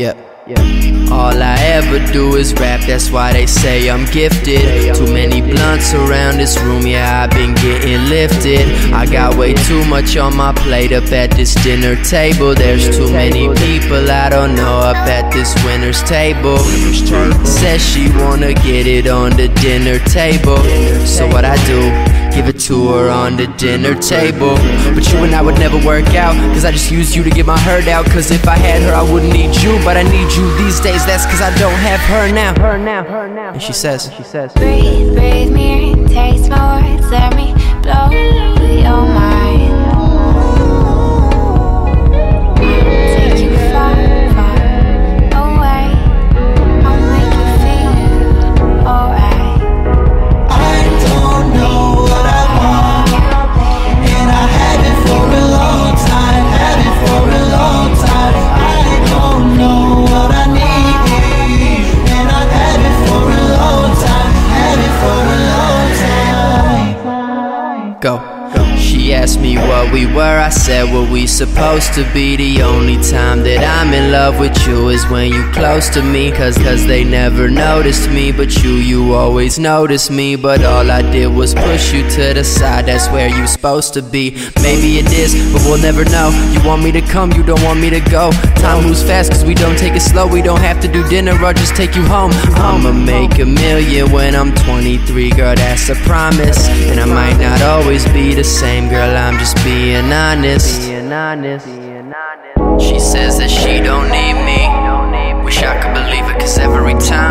Yep. All I ever do is rap, that's why they say I'm gifted. Too many blunts around this room, yeah, I've been getting lifted. I got way too much on my plate up at this dinner table. There's too many people I don't know up at this winner's table. Says she wanna get it on the dinner table. So what I do? Give it to her on the dinner table. But you and I would never work out. Cause I just used you to get my hurt out. Cause if I had her, I wouldn't need you. But I need you these days. That's cause I don't have her now. Her now, her now. And she says, she says, Breathe, breathe me in, taste oh my words, let me blow your mind. We were, I said what we supposed to be. The only time that I'm in love with you is when you close to me Cause, cause they never noticed me, but you, you always noticed me. But all I did was push you to the side, that's where you supposed to be. Maybe it is, but we'll never know. You want me to come, you don't want me to go. Time moves fast cause we don't take it slow. We don't have to do dinner, I'll just take you home. I'ma make a million when I'm 23, girl, that's a promise. And I might not always be the same, girl, I'm just being honest. She says that she don't need me. Wish I could believe it, cause every time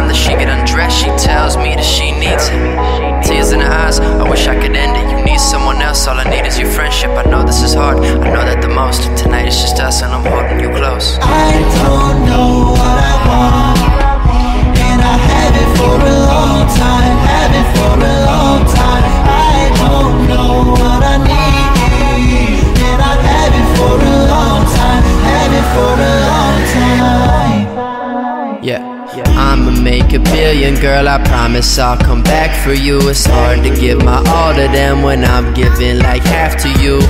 I'ma make a billion, girl. I promise I'll come back for you. It's hard to give my all to them when I'm giving like half to you.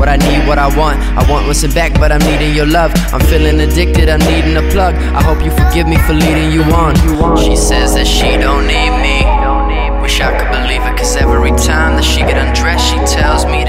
What I need, what I want. I want listen back, but I'm needing your love. I'm feeling addicted, I'm needing a plug. I hope you forgive me for leading you on. She says that she don't need me. Wish I could believe it, cause every time that she get undressed, she tells me